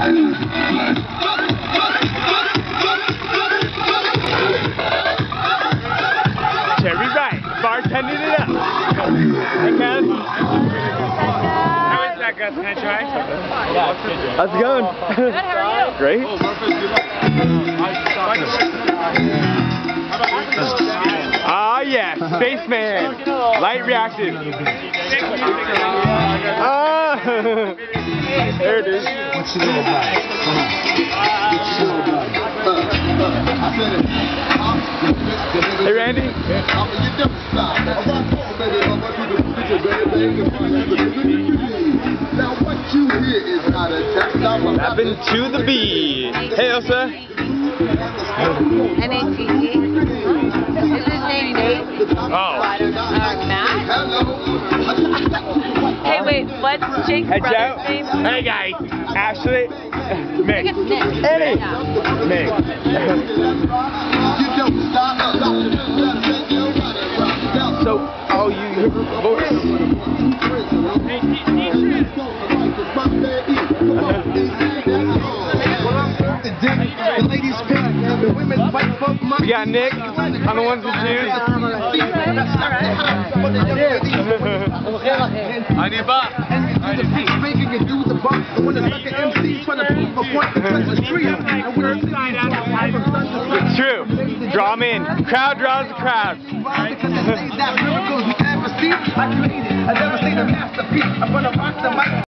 Cherry right, bartending it up. Hey, Ken. How is that, Gus? Can I try? How's it going? Good, how are you? Great. Ah, yeah, spaceman. Light reactive. Ah, there it is. What's your little body? Come on. What's your little body? Hey, Randy. Happened to the bee. Hey, Elsa. N-A-T-E. Is his name Nate? Oh. What's Jake's Head brother's out. name? Hey, guys. Ashley. Mick. Nick. Eddie. Yeah. Mick. so, oh, you votes. The ladies pick and the women fight for money. We got Nick on the ones and twos. I need Bob. The peacemaking and do the bump. And when the second MC trying to prove a point to touch. And when the It's true. Draw 'em in. Crowd draws the crowd. Because they that miracles you ever see, I created. I never seen a masterpiece.